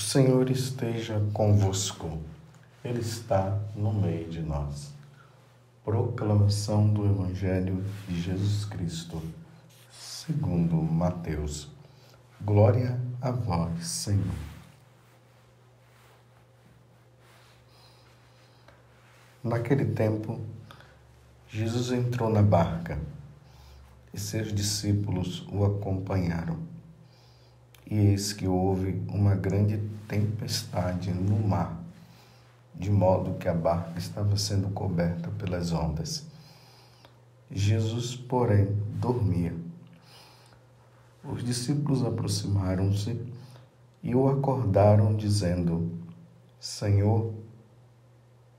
Senhor esteja convosco, Ele está no meio de nós. Proclamação do Evangelho de Jesus Cristo, segundo Mateus. Glória a vós, Senhor. Naquele tempo, Jesus entrou na barca e seus discípulos o acompanharam. E eis que houve uma grande tempestade no mar, de modo que a barca estava sendo coberta pelas ondas. Jesus, porém, dormia. Os discípulos aproximaram-se e o acordaram, dizendo: Senhor,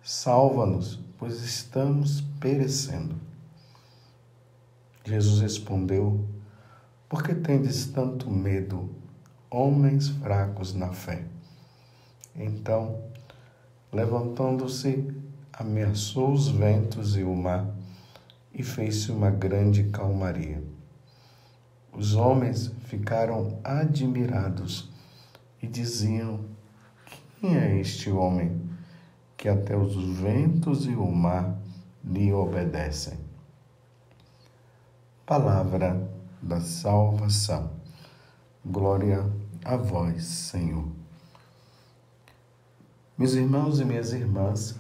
salva-nos, pois estamos perecendo. Jesus respondeu: Por que tendes tanto medo? Homens fracos na fé. Então, levantando-se, ameaçou os ventos e o mar e fez-se uma grande calmaria. Os homens ficaram admirados e diziam: Quem é este homem que até os ventos e o mar lhe obedecem? Palavra da salvação. Glória a vós, Senhor. Meus irmãos e minhas irmãs,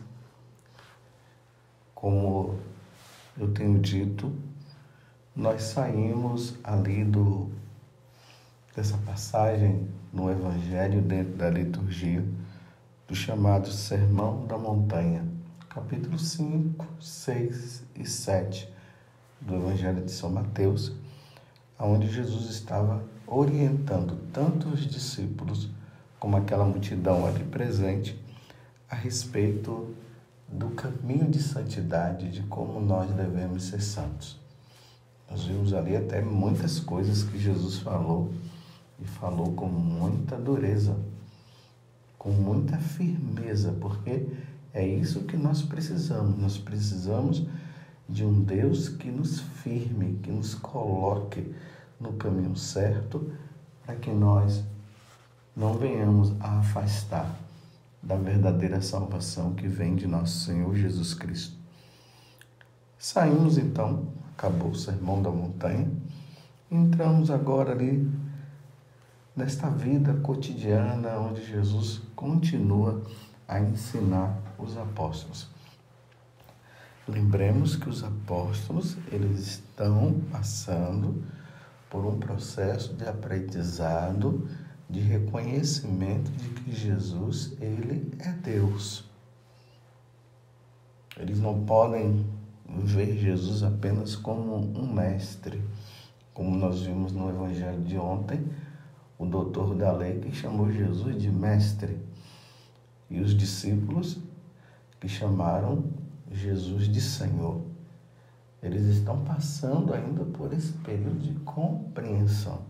como eu tenho dito, nós saímos ali do dessa passagem no Evangelho dentro da liturgia do chamado Sermão da Montanha, capítulo 5, 6 e 7 do Evangelho de São Mateus, onde Jesus estava orientando tanto os discípulos como aquela multidão ali presente a respeito do caminho de santidade, de como nós devemos ser santos. Nós vimos ali até muitas coisas que Jesus falou e falou com muita dureza, com muita firmeza, porque é isso que nós precisamos. Nós precisamos de um Deus que nos firme, que nos coloque no caminho certo, para que nós não venhamos a afastar da verdadeira salvação que vem de nosso Senhor Jesus Cristo. Saímos então, acabou o sermão da montanha, entramos agora ali nesta vida cotidiana onde Jesus continua a ensinar os apóstolos. Lembremos que os apóstolos, eles estão passando por um processo de aprendizado, de reconhecimento de que Jesus, ele é Deus. Eles não podem ver Jesus apenas como um mestre, como nós vimos no evangelho de ontem, o doutor da lei que chamou Jesus de mestre e os discípulos que chamaram Jesus de Senhor. Eles estão passando ainda por esse período de compreensão.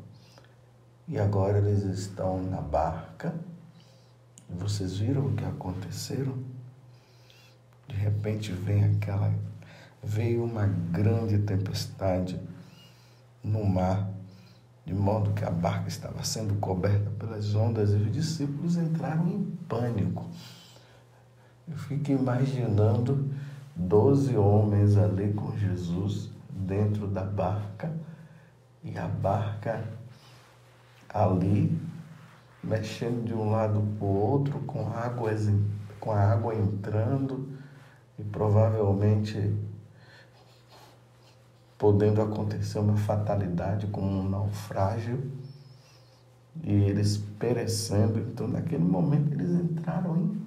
E agora eles estão na barca. Vocês viram o que aconteceram? De repente vem aquela veio uma grande tempestade no mar, de modo que a barca estava sendo coberta pelas ondas e os discípulos entraram em pânico. Eu fico imaginando doze homens ali com Jesus dentro da barca e a barca ali mexendo de um lado para o outro com águas com a água entrando e provavelmente podendo acontecer uma fatalidade como um naufrágio e eles perecendo. Então naquele momento eles entraram em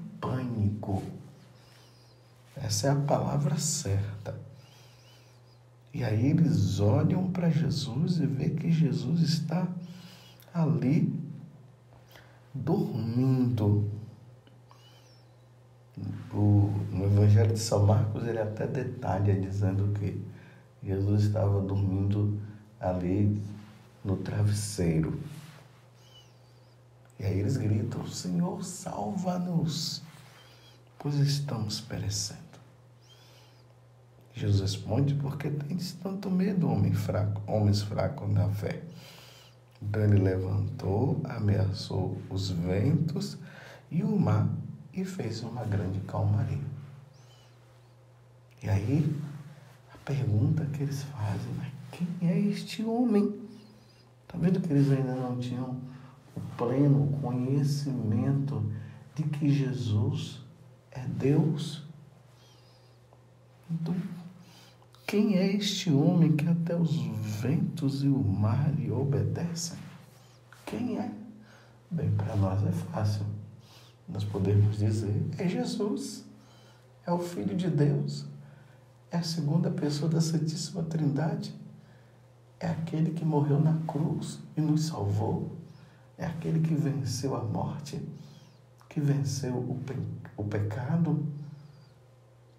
essa é a palavra certa. E aí eles olham para Jesus e vê que Jesus está ali dormindo. O, no Evangelho de São Marcos ele até detalha dizendo que Jesus estava dormindo ali no travesseiro. E aí eles gritam: Senhor, salva-nos, pois estamos perecendo. Jesus responde: Porque tens tanto medo, homem fraco, homens fracos na fé? Então ele levantou, ameaçou os ventos e o mar e fez uma grande calmaria. E aí, a pergunta que eles fazem, mas quem é este homem? Está vendo que eles ainda não tinham o pleno conhecimento de que Jesus é Deus? Então, quem é este homem que até os ventos e o mar lhe obedecem? Quem é? Bem, para nós é fácil. Nós podemos dizer: é Jesus, é o Filho de Deus, é a segunda pessoa da Santíssima Trindade, é aquele que morreu na cruz e nos salvou, é aquele que venceu a morte, que venceu o, pe o pecado,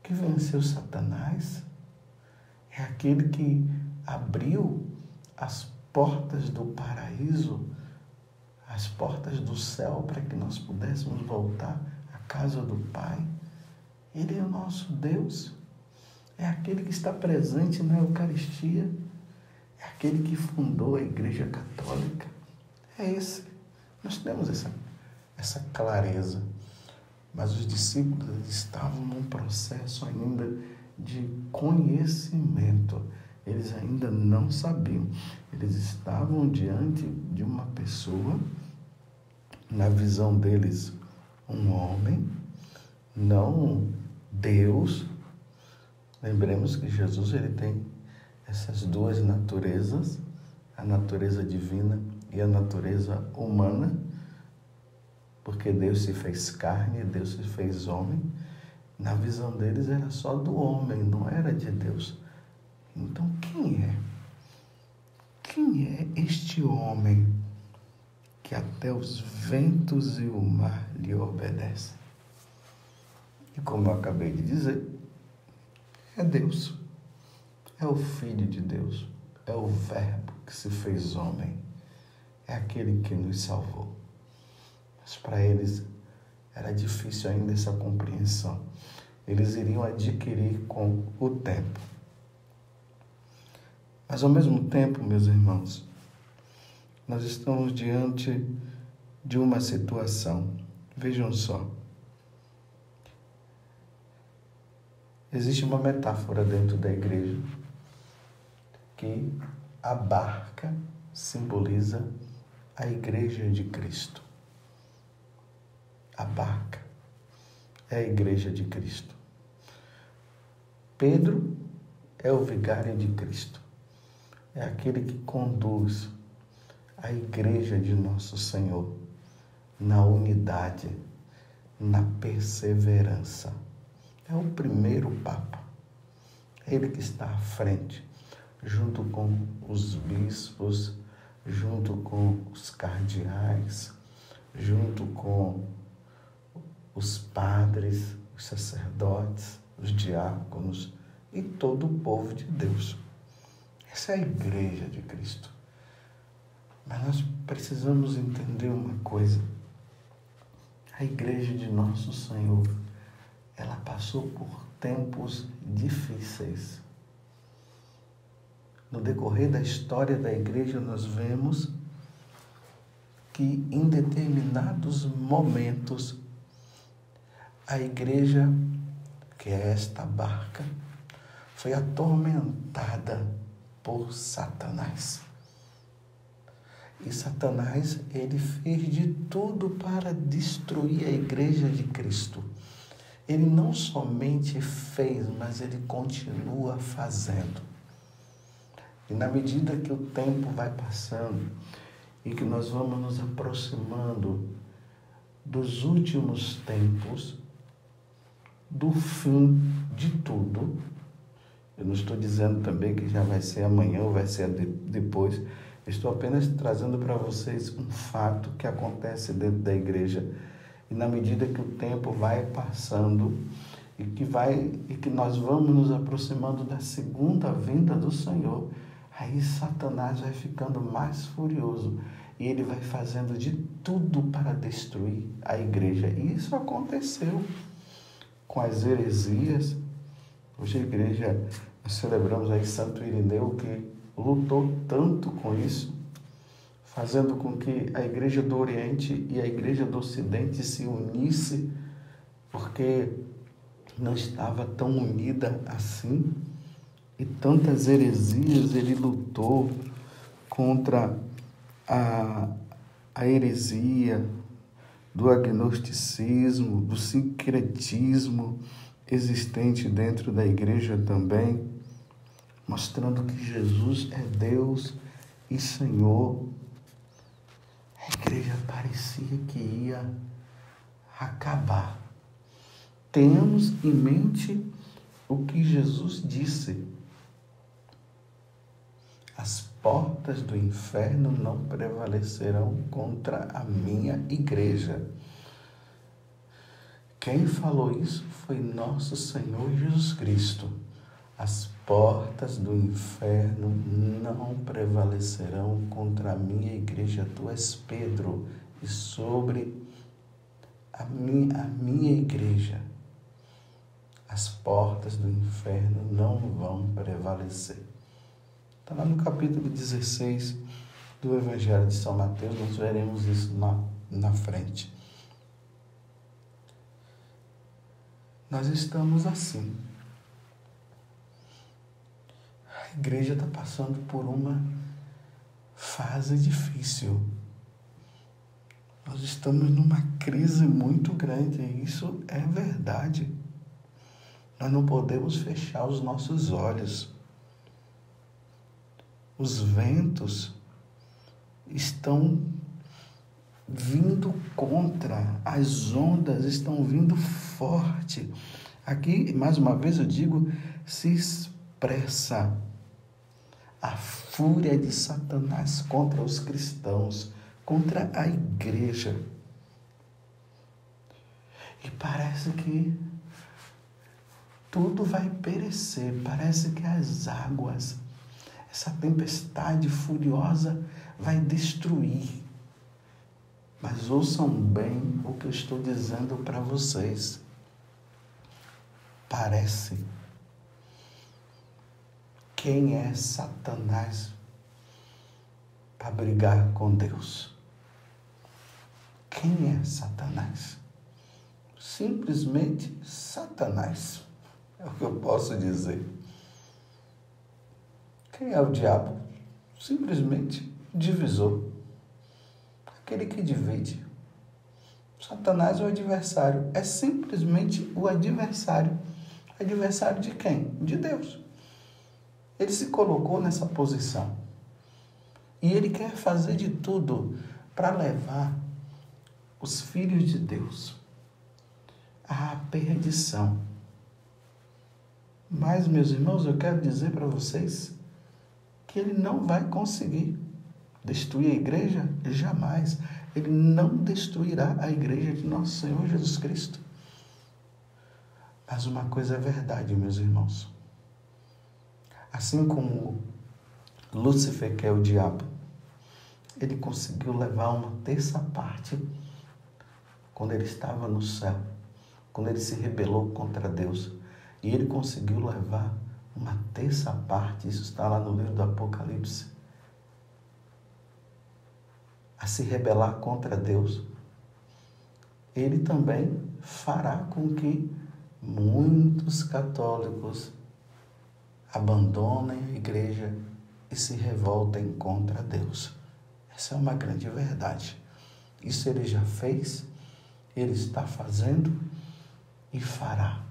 que venceu Satanás é aquele que abriu as portas do paraíso, as portas do céu para que nós pudéssemos voltar à casa do Pai. Ele é o nosso Deus. É aquele que está presente na Eucaristia. É aquele que fundou a Igreja Católica. É esse. Nós temos essa, essa clareza. Mas os discípulos estavam num processo ainda de conhecimento. Eles ainda não sabiam. Eles estavam diante de uma pessoa, na visão deles, um homem, não Deus. Lembremos que Jesus ele tem essas duas naturezas, a natureza divina e a natureza humana, porque Deus se fez carne, Deus se fez homem. Na visão deles era só do homem, não era de Deus. Então quem é? Quem é este homem que até os ventos e o mar lhe obedecem? E como eu acabei de dizer, é Deus. É o Filho de Deus. É o Verbo que se fez homem. É aquele que nos salvou. Mas para eles era difícil ainda essa compreensão. Eles iriam adquirir com o tempo. Mas ao mesmo tempo, meus irmãos, nós estamos diante de uma situação. Vejam só. Existe uma metáfora dentro da igreja que a barca simboliza a igreja de Cristo a barca é a igreja de Cristo. Pedro é o vigário de Cristo. É aquele que conduz a igreja de nosso Senhor na unidade, na perseverança. É o primeiro Papa. É ele que está à frente, junto com os bispos, junto com os cardeais, junto com os padres, os sacerdotes, os diáconos e todo o povo de Deus. Essa é a igreja de Cristo. Mas nós precisamos entender uma coisa. A igreja de nosso Senhor, ela passou por tempos difíceis. No decorrer da história da igreja, nós vemos que em determinados momentos a igreja, que é esta barca, foi atormentada por Satanás. E Satanás, ele fez de tudo para destruir a igreja de Cristo. Ele não somente fez, mas ele continua fazendo. E na medida que o tempo vai passando e que nós vamos nos aproximando dos últimos tempos, do fim de tudo. Eu não estou dizendo também que já vai ser amanhã ou vai ser depois. Estou apenas trazendo para vocês um fato que acontece dentro da igreja. E na medida que o tempo vai passando e que vai e que nós vamos nos aproximando da segunda vinda do Senhor, aí Satanás vai ficando mais furioso e ele vai fazendo de tudo para destruir a igreja. E isso aconteceu com as heresias. Hoje a igreja, celebramos aí Santo Irineu, que lutou tanto com isso. fazendo com que a igreja do Oriente e a igreja do Ocidente se unisse, porque não estava tão unida assim. E tantas heresias ele lutou contra a, a heresia do agnosticismo, do sincretismo existente dentro da igreja também, mostrando que Jesus é Deus e Senhor. A igreja parecia que ia acabar. Tenhamos em mente o que Jesus disse. As portas do inferno não prevalecerão contra a minha igreja. Quem falou isso foi nosso Senhor Jesus Cristo. As portas do inferno não prevalecerão contra a minha igreja. Tu és Pedro, e sobre a minha, a minha igreja, as portas do inferno não vão prevalecer. Está lá no capítulo 16 do Evangelho de São Mateus, nós veremos isso na, na frente. Nós estamos assim. A igreja está passando por uma fase difícil. Nós estamos numa crise muito grande, e isso é verdade. Nós não podemos fechar os nossos olhos os ventos estão vindo contra, as ondas estão vindo forte. Aqui, mais uma vez eu digo, se expressa a fúria de Satanás contra os cristãos, contra a igreja. E parece que tudo vai perecer, parece que as águas essa tempestade furiosa vai destruir. Mas ouçam bem o que eu estou dizendo para vocês. Parece. Quem é Satanás para brigar com Deus? Quem é Satanás? Simplesmente Satanás. É o que eu posso dizer. Quem é o diabo? Simplesmente divisor. Aquele que divide. Satanás é o adversário. É simplesmente o adversário. Adversário de quem? De Deus. Ele se colocou nessa posição. E ele quer fazer de tudo para levar os filhos de Deus à perdição. Mas, meus irmãos, eu quero dizer para vocês que ele não vai conseguir destruir a igreja jamais. Ele não destruirá a igreja de nosso Senhor Jesus Cristo. Mas uma coisa é verdade, meus irmãos. Assim como Lúcifer, que é o diabo, ele conseguiu levar uma terça parte quando ele estava no céu, quando ele se rebelou contra Deus. E ele conseguiu levar uma terça parte, isso está lá no livro do Apocalipse, a se rebelar contra Deus, ele também fará com que muitos católicos abandonem a igreja e se revoltem contra Deus. Essa é uma grande verdade. Isso ele já fez, ele está fazendo e fará.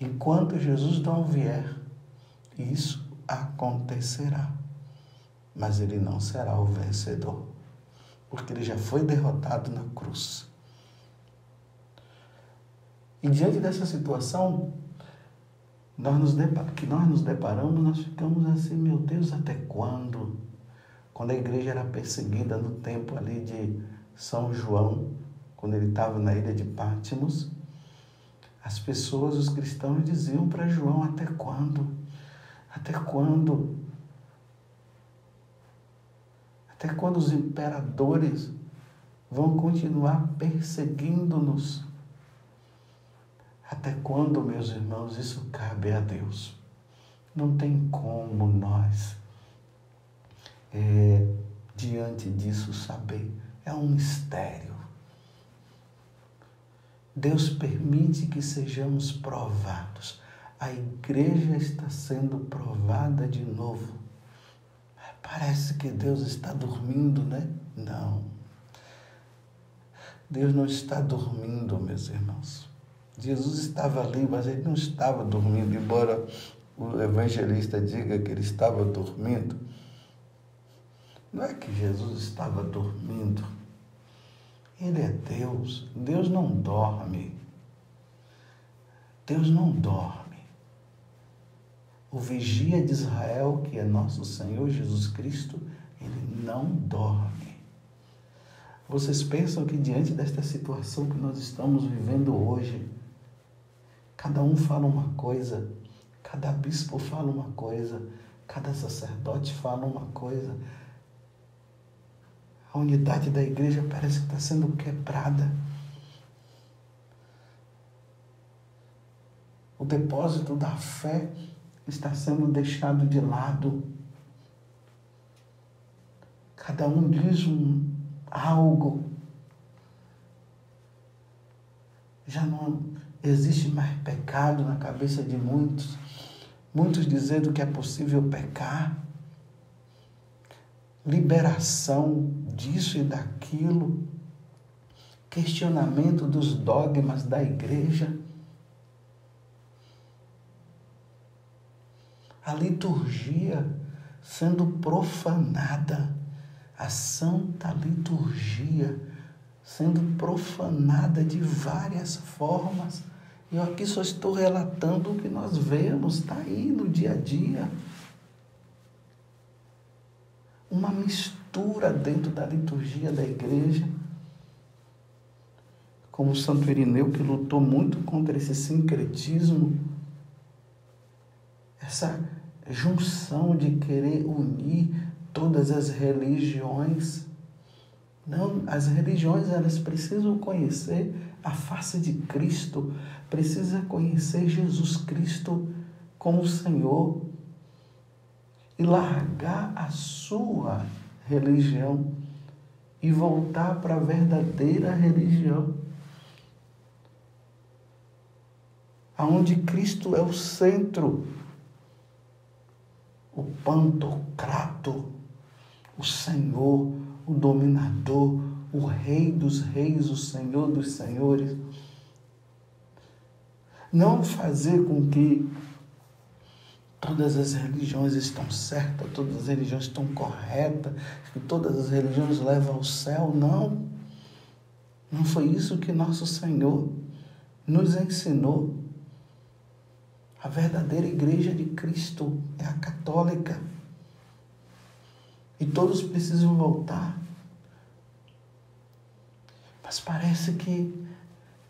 Enquanto Jesus não vier, isso acontecerá. Mas ele não será o vencedor, porque ele já foi derrotado na cruz. E diante dessa situação, nós nos que nós nos deparamos, nós ficamos assim, meu Deus, até quando? Quando a igreja era perseguida no tempo ali de São João, quando ele estava na ilha de Pátimos, as pessoas, os cristãos diziam para João: até quando? Até quando? Até quando os imperadores vão continuar perseguindo-nos? Até quando, meus irmãos, isso cabe a Deus? Não tem como nós é, diante disso saber. É um mistério. Deus permite que sejamos provados. A igreja está sendo provada de novo. Parece que Deus está dormindo, né? Não. Deus não está dormindo, meus irmãos. Jesus estava ali, mas ele não estava dormindo, embora o evangelista diga que ele estava dormindo. Não é que Jesus estava dormindo. Ele é Deus. Deus não dorme. Deus não dorme. O vigia de Israel, que é nosso Senhor Jesus Cristo, ele não dorme. Vocês pensam que diante desta situação que nós estamos vivendo hoje, cada um fala uma coisa, cada bispo fala uma coisa, cada sacerdote fala uma coisa. A unidade da igreja parece que está sendo quebrada. O depósito da fé está sendo deixado de lado. Cada um diz um, algo. Já não existe mais pecado na cabeça de muitos. Muitos dizendo que é possível pecar. Liberação disso e daquilo. Questionamento dos dogmas da igreja. a liturgia sendo profanada, a santa liturgia sendo profanada de várias formas. Eu aqui só estou relatando o que nós vemos, está aí no dia a dia. Uma mistura dentro da liturgia da igreja. Como Santo Irineu, que lutou muito contra esse sincretismo, essa junção de querer unir todas as religiões. Não, as religiões elas precisam conhecer a face de Cristo, precisa conhecer Jesus Cristo como Senhor e largar a sua religião e voltar para a verdadeira religião. Aonde Cristo é o centro o pantocrato, o Senhor, o dominador, o Rei dos Reis, o Senhor dos Senhores. Não fazer com que todas as religiões estão certas, todas as religiões estão corretas, que todas as religiões levam ao céu. Não. Não foi isso que nosso Senhor nos ensinou. A verdadeira igreja de Cristo é a católica. E todos precisam voltar. Mas parece que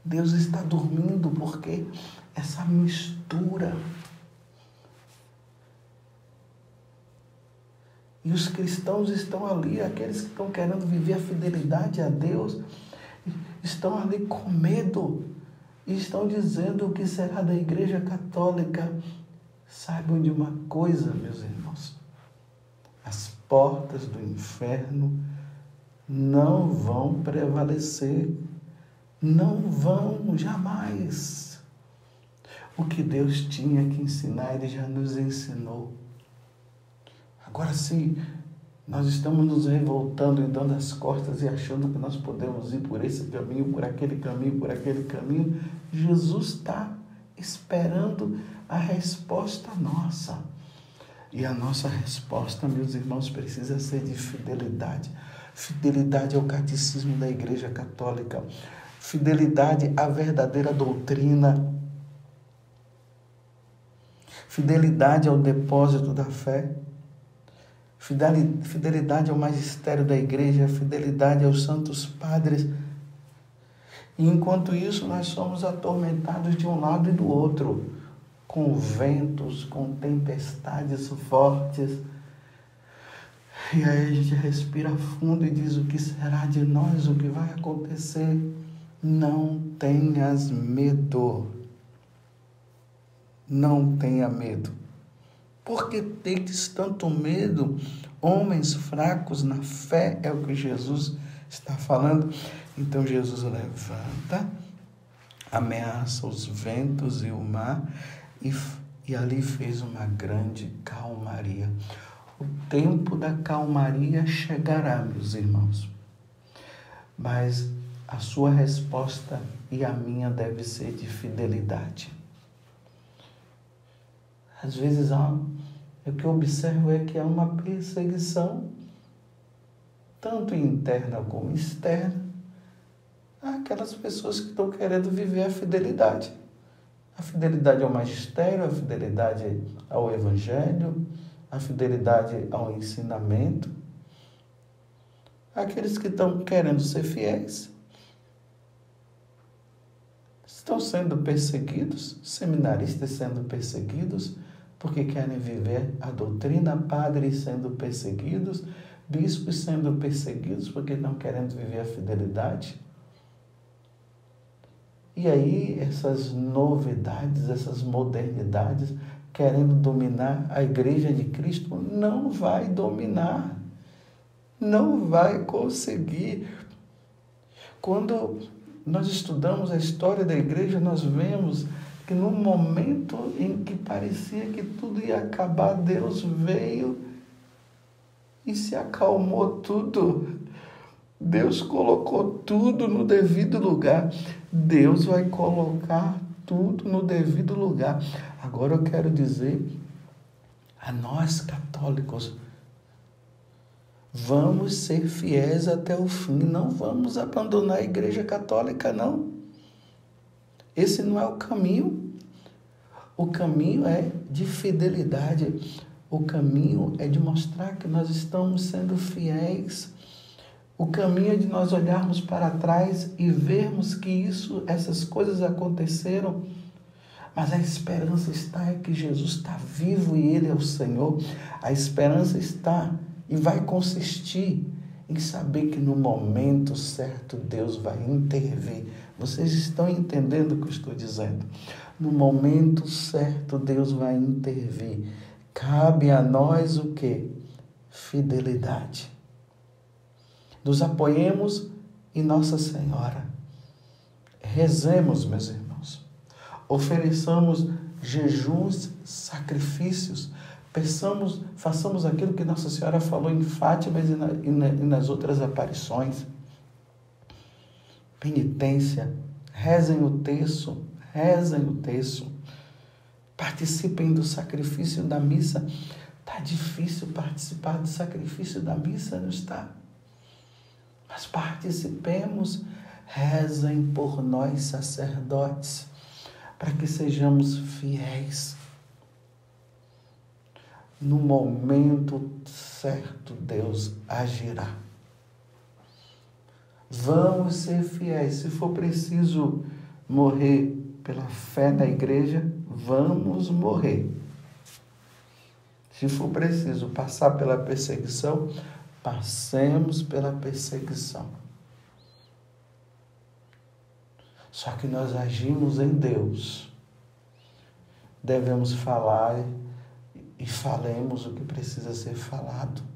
Deus está dormindo porque essa mistura. E os cristãos estão ali, aqueles que estão querendo viver a fidelidade a Deus, estão ali com medo e estão dizendo o que será da Igreja Católica. Saibam de uma coisa, meus irmãos: as portas do inferno não vão prevalecer, não vão jamais. O que Deus tinha que ensinar, Ele já nos ensinou. Agora sim, nós estamos nos revoltando e dando as costas e achando que nós podemos ir por esse caminho, por aquele caminho, por aquele caminho. Jesus está esperando a resposta nossa. E a nossa resposta, meus irmãos, precisa ser de fidelidade. Fidelidade ao catecismo da Igreja Católica. Fidelidade à verdadeira doutrina. Fidelidade ao depósito da fé fidelidade ao magistério da igreja, fidelidade aos santos padres. E enquanto isso, nós somos atormentados de um lado e do outro, com ventos, com tempestades fortes. E aí a gente respira fundo e diz: o que será de nós? O que vai acontecer? Não tenhas medo. Não tenha medo. Por que tens tanto medo? homens fracos na fé, é o que Jesus está falando. Então Jesus levanta, ameaça os ventos e o mar e, e ali fez uma grande calmaria. O tempo da calmaria chegará, meus irmãos. Mas a sua resposta e a minha deve ser de fidelidade. Às vezes há, o que eu observo é que há uma perseguição, tanto interna como externa, àquelas pessoas que estão querendo viver a fidelidade. A fidelidade ao magistério, a fidelidade ao evangelho, a fidelidade ao ensinamento. Aqueles que estão querendo ser fiéis estão sendo perseguidos, seminaristas sendo perseguidos, porque querem viver a doutrina, padres sendo perseguidos, bispos sendo perseguidos porque não querendo viver a fidelidade. E aí essas novidades, essas modernidades, querendo dominar a igreja de Cristo, não vai dominar, não vai conseguir. Quando nós estudamos a história da igreja, nós vemos que no momento em que parecia que tudo ia acabar, Deus veio e se acalmou tudo. Deus colocou tudo no devido lugar. Deus vai colocar tudo no devido lugar. Agora eu quero dizer a nós católicos, vamos ser fiéis até o fim, não vamos abandonar a Igreja Católica, não. Esse não é o caminho. O caminho é de fidelidade. O caminho é de mostrar que nós estamos sendo fiéis. O caminho é de nós olharmos para trás e vermos que isso, essas coisas aconteceram. Mas a esperança está é que Jesus está vivo e Ele é o Senhor. A esperança está e vai consistir em saber que no momento certo Deus vai intervir vocês estão entendendo o que eu estou dizendo? No momento certo, Deus vai intervir. Cabe a nós o que? Fidelidade. Nos apoiemos em Nossa Senhora. Rezemos, meus irmãos. Ofereçamos jejuns, sacrifícios. Peçamos, façamos aquilo que Nossa Senhora falou em Fátima e, e nas outras aparições penitência, rezem o texto, rezem o texto, participem do sacrifício da missa. Está difícil participar do sacrifício da missa, não está? Mas participemos, rezem por nós, sacerdotes, para que sejamos fiéis. No momento certo, Deus agirá. Vamos ser fiéis. Se for preciso morrer pela fé na igreja, vamos morrer. Se for preciso passar pela perseguição, passemos pela perseguição. Só que nós agimos em Deus. Devemos falar e falemos o que precisa ser falado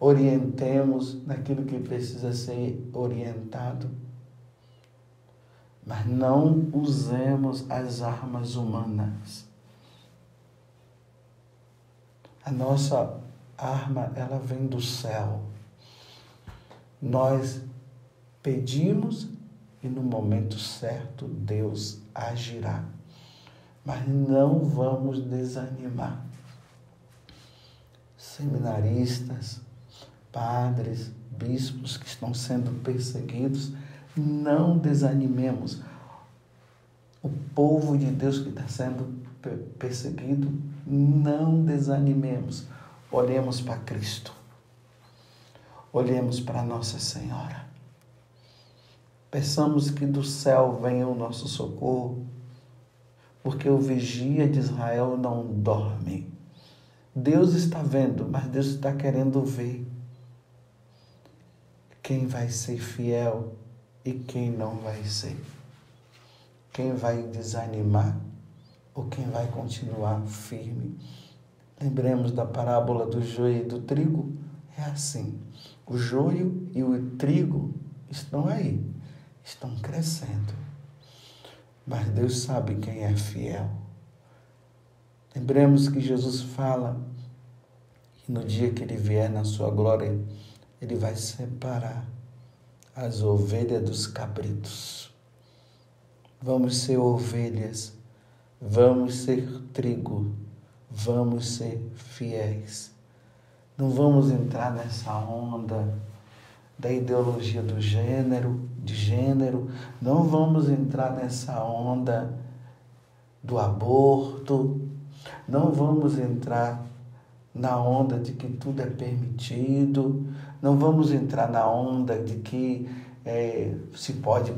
orientemos naquilo que precisa ser orientado, mas não usemos as armas humanas. A nossa arma, ela vem do céu. Nós pedimos e no momento certo Deus agirá. Mas não vamos desanimar. Seminaristas, padres, bispos que estão sendo perseguidos, não desanimemos. O povo de Deus que está sendo perseguido, não desanimemos. Olhemos para Cristo. Olhemos para Nossa Senhora. Peçamos que do céu venha o nosso socorro, porque o vigia de Israel não dorme. Deus está vendo, mas Deus está querendo ver quem vai ser fiel e quem não vai ser. Quem vai desanimar ou quem vai continuar firme. Lembremos da parábola do joio e do trigo. É assim. O joio e o trigo estão aí, estão crescendo. Mas Deus sabe quem é fiel. Lembremos que Jesus fala que no dia que ele vier na sua glória, ele vai separar as ovelhas dos cabritos. Vamos ser ovelhas, vamos ser trigo, vamos ser fiéis. Não vamos entrar nessa onda da ideologia do gênero, de gênero, não vamos entrar nessa onda do aborto, não vamos entrar na onda de que tudo é permitido, não vamos entrar na onda de que é, se pode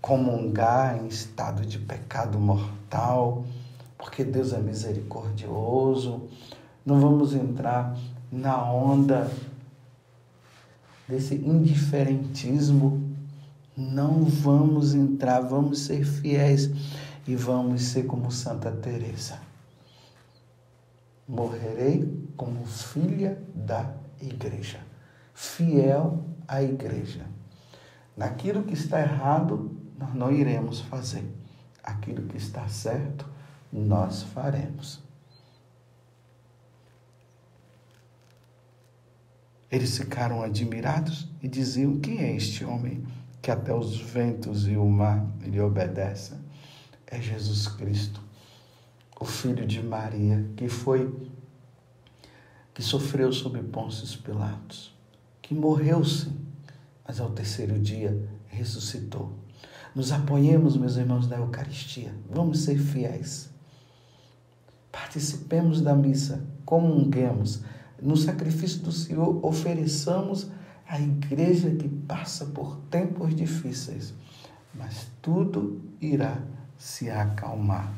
comungar em estado de pecado mortal, porque Deus é misericordioso. Não vamos entrar na onda desse indiferentismo. Não vamos entrar, vamos ser fiéis e vamos ser como Santa Teresa. Morrerei como filha da igreja, fiel à igreja. Naquilo que está errado, nós não iremos fazer. Aquilo que está certo, nós faremos. Eles ficaram admirados e diziam: Quem é este homem que até os ventos e o mar lhe obedecem? É Jesus Cristo, o filho de Maria, que foi que sofreu sob Pôncio Pilatos, que morreu sim, mas ao terceiro dia ressuscitou. Nos apoiemos, meus irmãos, na Eucaristia. Vamos ser fiéis. Participemos da missa, comunguemos no sacrifício do Senhor, ofereçamos à igreja que passa por tempos difíceis, mas tudo irá se acalmar.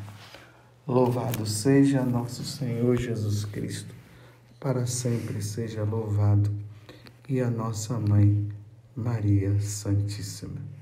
Louvado seja nosso Senhor Jesus Cristo, para sempre seja louvado, e a nossa mãe, Maria Santíssima.